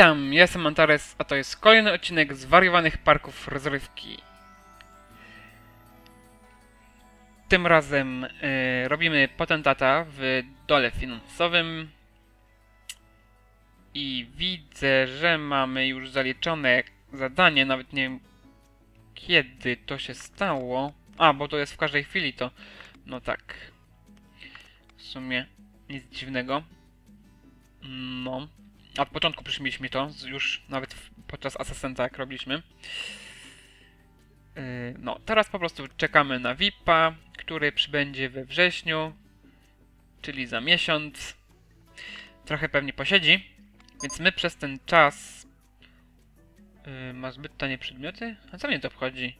Witam, ja jestem Antares, a to jest kolejny odcinek zwariowanych parków rozrywki. Tym razem e, robimy potentata w dole finansowym. I widzę, że mamy już zaliczone zadanie, nawet nie wiem kiedy to się stało. A, bo to jest w każdej chwili to. No tak. W sumie nic dziwnego. No. Od początku przyszliśmy to, już nawet podczas Asasenta jak robiliśmy. Yy, no, teraz po prostu czekamy na VIP-a, który przybędzie we wrześniu, czyli za miesiąc. Trochę pewnie posiedzi, więc my przez ten czas... Yy, ma zbyt tanie przedmioty? A co mnie to obchodzi?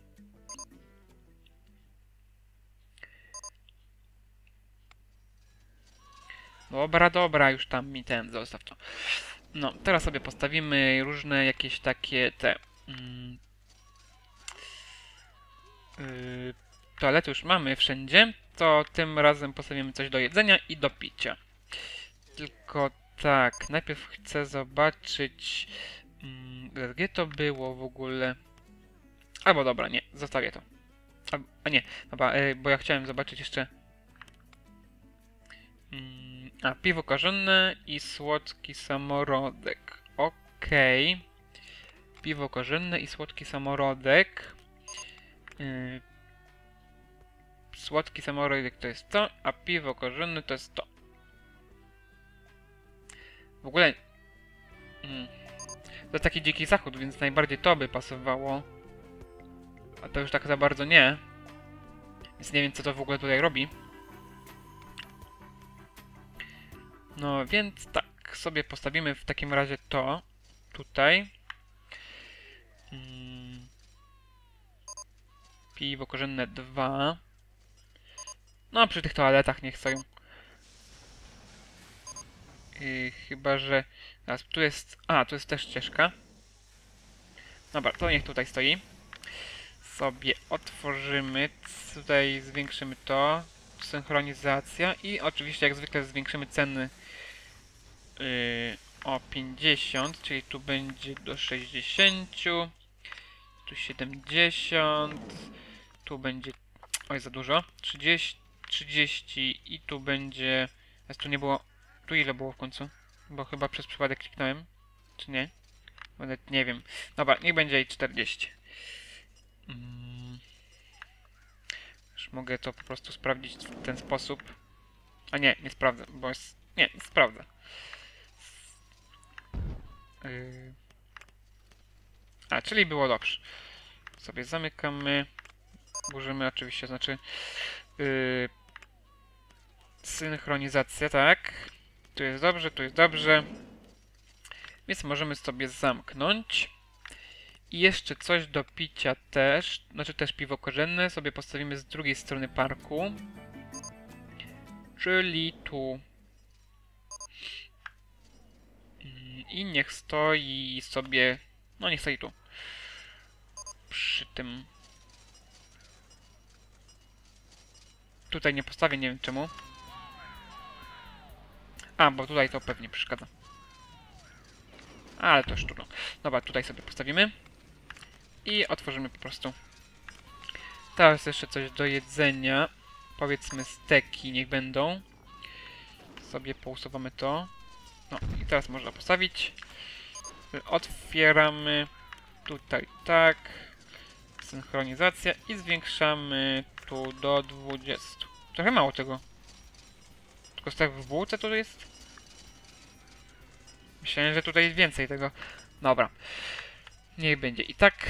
Dobra, dobra, już tam mi ten, zostaw to. No, teraz sobie postawimy różne jakieś takie te... Mm, yy, toalety już mamy wszędzie, to tym razem postawimy coś do jedzenia i do picia. Tylko tak, najpierw chcę zobaczyć... Mm, gdzie to było w ogóle? Albo dobra, nie, zostawię to. A, a nie, dobra, yy, bo ja chciałem zobaczyć jeszcze... Mm, a, piwo korzenne i słodki samorodek. Okej. Piwo korzenne i słodki samorodek. Yy, słodki samorodek to jest to, a piwo korzenne to jest to. W ogóle... Mm, to taki dziki zachód, więc najbardziej to by pasowało. A to już tak za bardzo nie. Więc nie wiem, co to w ogóle tutaj robi. No więc tak, sobie postawimy w takim razie to tutaj. Mm. Piwo korzenne 2. No przy tych toaletach niech stoją. Yy, chyba, że... Teraz, tu jest... A, tu jest też ścieżka. Dobra, to niech tutaj stoi. Sobie otworzymy. Tutaj zwiększymy to. Synchronizacja. I oczywiście jak zwykle zwiększymy ceny o 50, czyli tu będzie do 60, tu 70, tu będzie, oj za dużo, 30, 30 i tu będzie, a tu nie było, tu ile było w końcu? Bo chyba przez przypadek kliknąłem, czy nie? Nawet nie wiem. Dobra, niech będzie i 40. Mm. Już mogę to po prostu sprawdzić w ten sposób. A nie, nie sprawdzę, bo jest... Nie, nie sprawdzę. Yy. A, czyli było dobrze. Sobie zamykamy. Burzymy oczywiście, znaczy... Yy. Synchronizacja, tak. Tu jest dobrze, tu jest dobrze. Więc możemy sobie zamknąć. I jeszcze coś do picia też, znaczy też piwo korzenne sobie postawimy z drugiej strony parku. Czyli tu. Mm, I niech stoi sobie, no niech stoi tu. Przy tym. Tutaj nie postawię, nie wiem czemu. A, bo tutaj to pewnie przeszkadza. Ale to już trudno. Dobra, tutaj sobie postawimy. I otworzymy po prostu. Teraz jeszcze coś do jedzenia. Powiedzmy steki niech będą. Sobie pousuwamy to. No i teraz można postawić. Otwieramy. Tutaj tak. Synchronizacja i zwiększamy tu do 20. Trochę mało tego. Tylko tak w bułce to jest? Myślałem, że tutaj jest więcej tego. Dobra. Niech będzie. I tak.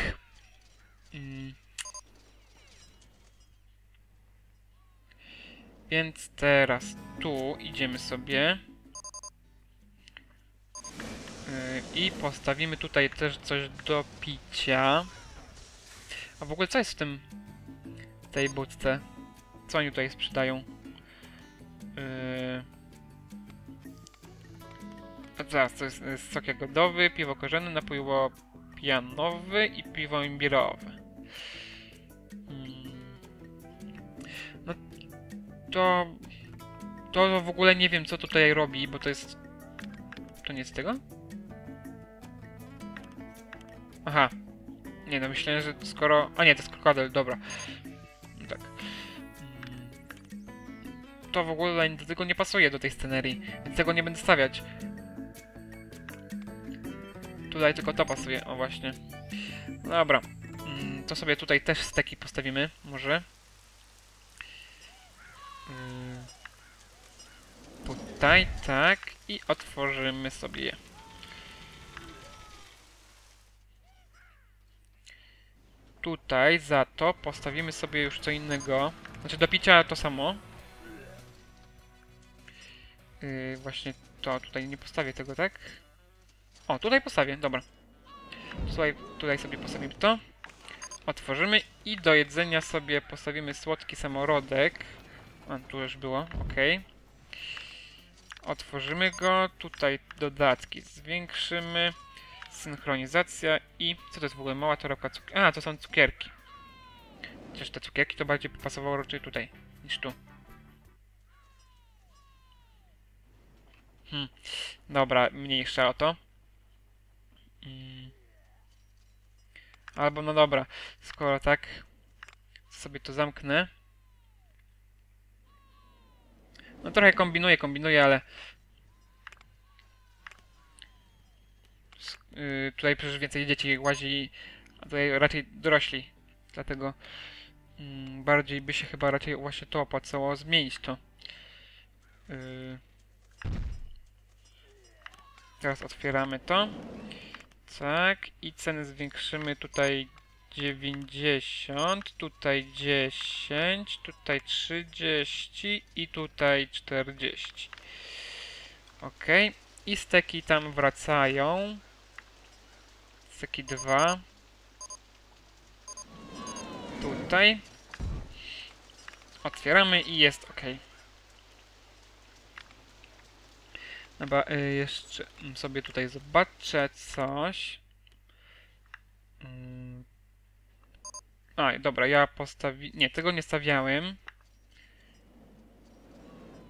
Mm. Więc teraz tu idziemy sobie. Yy, I postawimy tutaj też coś do picia. A w ogóle co jest w tym... tej budce? Co oni tutaj sprzedają? Yy... Zaraz, to jest, jest sok jagodowy, piwo korzenne, napój pianowy i piwo imbirowe. Mm. No to... To w ogóle nie wiem co tutaj robi, bo to jest... To nie z tego? Aha. Nie no, myślałem, że skoro... A nie, to jest krokodyl, dobra. Tak. Mm. To w ogóle do tego nie pasuje, do tej scenerii, więc tego nie będę stawiać. Tutaj tylko to pasuje, o właśnie. Dobra. Mm, To sobie tutaj też steki postawimy, może. Mm. Tutaj, tak. I otworzymy sobie je. Tutaj za to postawimy sobie już co innego. Znaczy do picia to samo. Yy, właśnie to tutaj nie postawię tego, tak? O, tutaj postawię, dobra. Tutaj, tutaj sobie postawimy to. Otworzymy i do jedzenia sobie postawimy słodki samorodek. A, tu już było, ok. Otworzymy go, tutaj dodatki zwiększymy. Synchronizacja i... Co to jest w ogóle? Mała torebka cuk... A, to są cukierki. Chociaż te cukierki to bardziej pasowało raczej tutaj, niż tu. Hmm. Dobra, mniejsza o to. Mm. Albo no dobra, skoro tak, sobie to zamknę. No trochę kombinuję, kombinuję, ale... Yy, tutaj przecież więcej dzieci łazi, a tutaj raczej dorośli. Dlatego mm, bardziej by się chyba raczej właśnie to opłacało zmienić to. Yy. Teraz otwieramy to. Tak, i ceny zwiększymy tutaj 90, tutaj 10, tutaj 30 i tutaj 40. Ok, i steki tam wracają. Steki 2. Tutaj. Otwieramy i jest ok. Dobra, y, jeszcze mm, sobie tutaj zobaczę coś. Mm. A, dobra, ja postawi... Nie, tego nie stawiałem.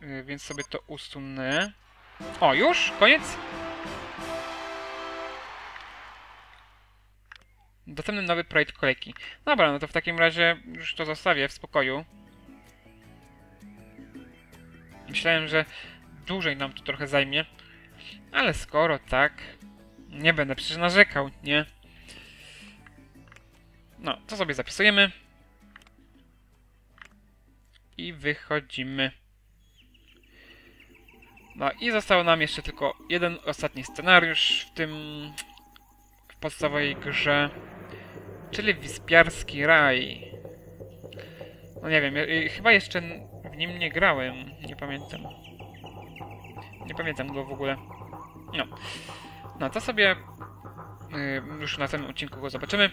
Y, Więc sobie to usunę. O, już? Koniec? Dostępny nowy projekt kolejki. Dobra, no to w takim razie już to zostawię w spokoju. Myślałem, że dłużej nam to trochę zajmie. Ale skoro tak, nie będę przecież narzekał, nie? No, to sobie zapisujemy. I wychodzimy. No i został nam jeszcze tylko jeden ostatni scenariusz w tym w podstawowej grze, czyli Wispiarski Raj. No nie wiem, y, chyba jeszcze w nim nie grałem, nie pamiętam. Nie pamiętam go w ogóle. No. No to sobie y, już na tym odcinku go zobaczymy.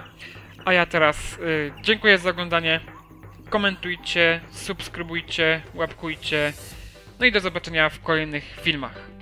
A ja teraz y, dziękuję za oglądanie. Komentujcie, subskrybujcie, łapkujcie. No i do zobaczenia w kolejnych filmach.